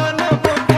ஞான